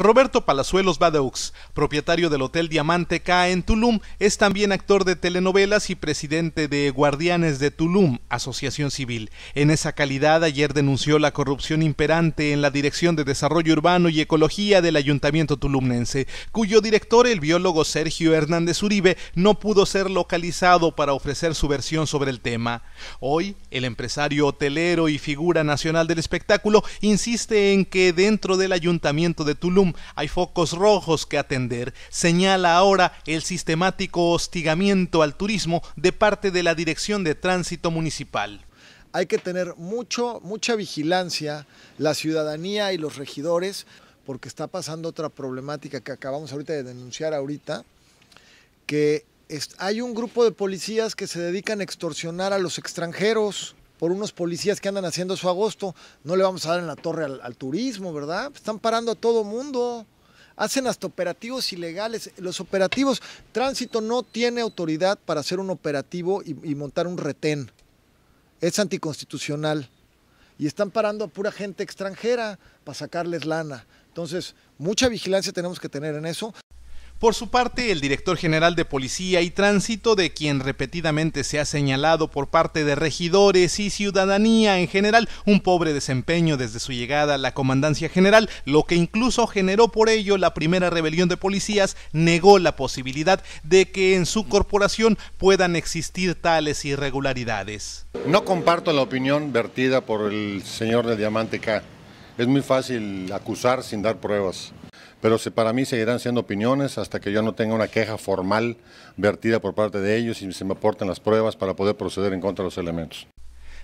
Roberto Palazuelos Badeux, propietario del Hotel Diamante K en Tulum, es también actor de telenovelas y presidente de Guardianes de Tulum, asociación civil. En esa calidad, ayer denunció la corrupción imperante en la Dirección de Desarrollo Urbano y Ecología del Ayuntamiento tulumnense, cuyo director, el biólogo Sergio Hernández Uribe, no pudo ser localizado para ofrecer su versión sobre el tema. Hoy, el empresario hotelero y figura nacional del espectáculo insiste en que dentro del Ayuntamiento de Tulum hay focos rojos que atender, señala ahora el sistemático hostigamiento al turismo de parte de la Dirección de Tránsito Municipal. Hay que tener mucho, mucha vigilancia, la ciudadanía y los regidores, porque está pasando otra problemática que acabamos ahorita de denunciar ahorita, que hay un grupo de policías que se dedican a extorsionar a los extranjeros por unos policías que andan haciendo su agosto. No le vamos a dar en la torre al, turismo, ¿verdad? Están parando a todo mundo. Hacen hasta operativos ilegales. Los operativos, tránsito no tiene autoridad para hacer un operativo y, y montar un retén. Es anticonstitucional. Y están parando a pura gente extranjera para sacarles lana. Entonces, mucha vigilancia tenemos que tener en eso. Por su parte, el director general de Policía y Tránsito, de quien repetidamente se ha señalado por parte de regidores y ciudadanía en general un pobre desempeño desde su llegada a la Comandancia General, lo que incluso generó por ello la primera rebelión de policías, negó la posibilidad de que en su corporación puedan existir tales irregularidades. No comparto la opinión vertida por el señor de Diamante K. Es muy fácil acusar sin dar pruebas pero para mí seguirán siendo opiniones hasta que yo no tenga una queja formal vertida por parte de ellos y se me aporten las pruebas para poder proceder en contra de los elementos.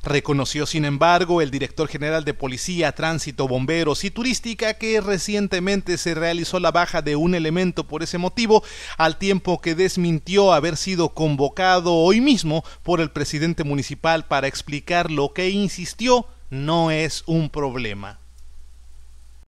Reconoció, sin embargo, el director general de Policía, Tránsito, Bomberos y Turística que recientemente se realizó la baja de un elemento por ese motivo, al tiempo que desmintió haber sido convocado hoy mismo por el presidente municipal para explicar lo que insistió no es un problema.